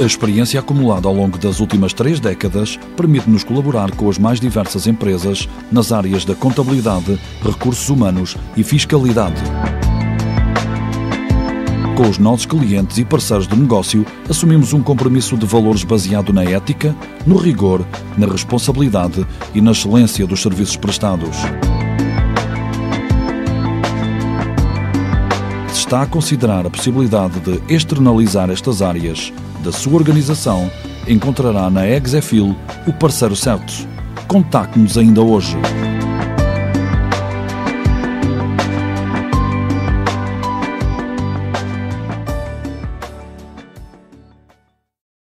A experiência acumulada ao longo das últimas três décadas permite-nos colaborar com as mais diversas empresas nas áreas da contabilidade, recursos humanos e fiscalidade. Com os nossos clientes e parceiros de negócio, assumimos um compromisso de valores baseado na ética, no rigor, na responsabilidade e na excelência dos serviços prestados. Está a considerar a possibilidade de externalizar estas áreas da sua organização, encontrará na Exefil o parceiro certo. Contacte-nos ainda hoje.